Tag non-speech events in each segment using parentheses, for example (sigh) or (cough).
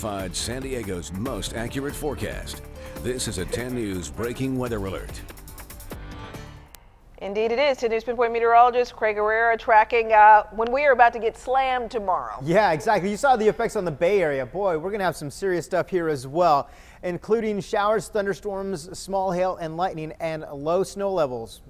Find San Diego's most accurate forecast. This is a 10 News breaking weather alert. Indeed it is. 10 News Pinpoint meteorologist Craig Herrera tracking uh, when we are about to get slammed tomorrow. Yeah, exactly. You saw the effects on the Bay Area. Boy, we're going to have some serious stuff here as well, including showers, thunderstorms, small hail and lightning, and low snow levels.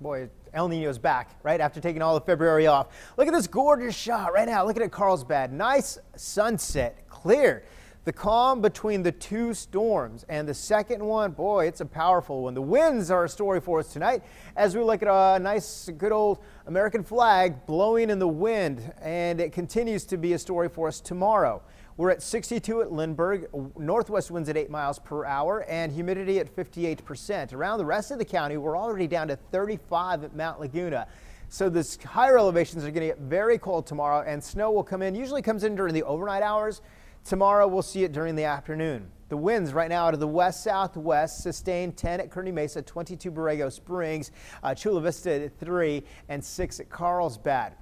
Boy, El Nino's back, right, after taking all of February off. Look at this gorgeous shot right now. Look at it, Carlsbad. Nice sunset, clear. The calm between the two storms and the second one, boy, it's a powerful one. The winds are a story for us tonight as we look at a nice, good old American flag blowing in the wind, and it continues to be a story for us tomorrow. We're at 62 at Lindbergh, northwest winds at 8 miles per hour, and humidity at 58%. Around the rest of the county, we're already down to 35 at Mount Laguna. So this higher elevations are going to get very cold tomorrow, and snow will come in. Usually comes in during the overnight hours. Tomorrow we'll see it during the afternoon. The winds right now out of the west southwest sustained 10 at Kearny Mesa, 22 Borrego Springs, uh, Chula Vista at 3, and 6 at Carlsbad.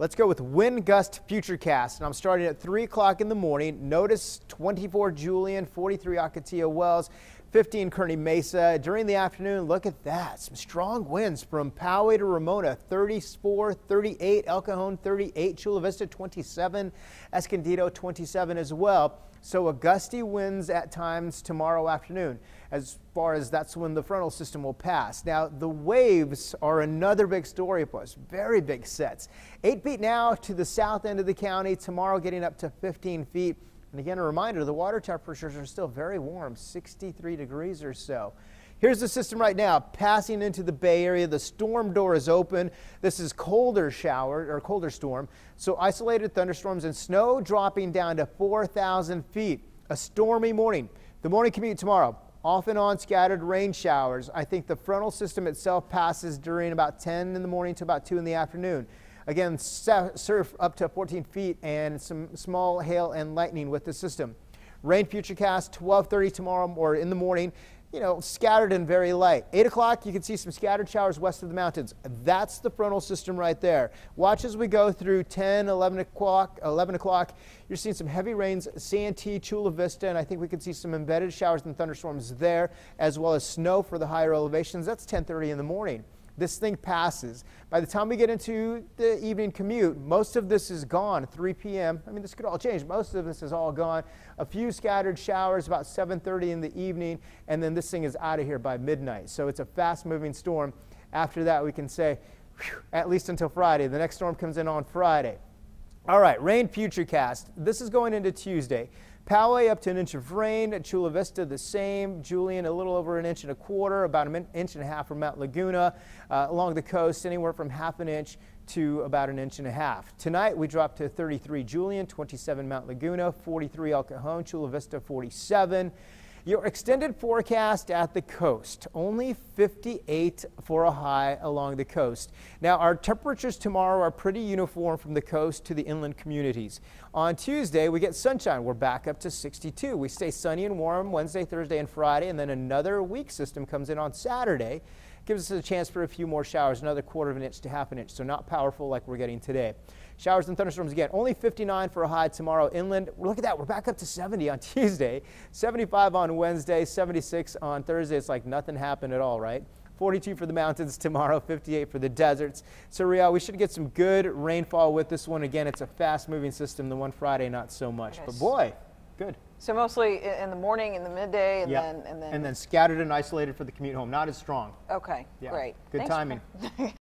Let's go with wind gust futurecast, and I'm starting at 3 o'clock in the morning. Notice 24 Julian, 43 Ocotillo Wells, 15 Kearny Mesa. During the afternoon, look at that. Some strong winds from Poway to Ramona, 34, 38, El Cajon 38, Chula Vista 27, Escondido 27 as well. So a gusty winds at times tomorrow afternoon as far as that's when the frontal system will pass. Now the waves are another big story for us, very big sets. Eight feet now to the south end of the county, tomorrow getting up to 15 feet. And again, a reminder, the water temperatures are still very warm, 63 degrees or so. Here's the system right now, passing into the Bay Area. The storm door is open. This is colder shower or colder storm. So isolated thunderstorms and snow dropping down to 4,000 feet. A stormy morning. The morning commute tomorrow. Off and on scattered rain showers. I think the frontal system itself passes during about 10 in the morning to about 2 in the afternoon. Again, surf up to 14 feet and some small hail and lightning with the system. Rain futurecast 1230 tomorrow or in the morning you know, scattered and very light. 8 o'clock, you can see some scattered showers west of the mountains. That's the frontal system right there. Watch as we go through 10, 11 o'clock. 11 o'clock, you're seeing some heavy rains, Santee, Chula Vista, and I think we can see some embedded showers and thunderstorms there, as well as snow for the higher elevations. That's 10:30 in the morning this thing passes. By the time we get into the evening commute, most of this is gone. 3 p.m. I mean, this could all change. Most of this is all gone. A few scattered showers about 7:30 in the evening, and then this thing is out of here by midnight. So it's a fast-moving storm. After that, we can say, at least until Friday. The next storm comes in on Friday. All right, rain futurecast. This is going into Tuesday. Poway up to an inch of rain. At Chula Vista the same. Julian a little over an inch and a quarter, about an inch and a half from Mount Laguna. Uh, along the coast anywhere from half an inch to about an inch and a half. Tonight we drop to 33 Julian, 27 Mount Laguna, 43 El Cajon, Chula Vista 47. Your extended forecast at the coast, only 58 for a high along the coast. Now, our temperatures tomorrow are pretty uniform from the coast to the inland communities. On Tuesday, we get sunshine. We're back up to 62. We stay sunny and warm Wednesday, Thursday, and Friday, and then another weak system comes in on Saturday. Gives us a chance for a few more showers, another quarter of an inch to half an inch, so not powerful like we're getting today. Showers and thunderstorms again. Only 59 for a high tomorrow inland. Look at that. We're back up to 70 on (laughs) Tuesday, 75 on Wednesday, 76 on Thursday. It's like nothing happened at all, right? 42 for the mountains tomorrow, 58 for the deserts. So, Ria, we should get some good rainfall with this one. Again, it's a fast moving system. The one Friday, not so much. But boy, good. So mostly in the morning, in the midday, and yeah. then and then and then scattered and isolated for the commute home. Not as strong. Okay, yeah. great. Good Thanks timing. (laughs)